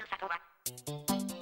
る里は。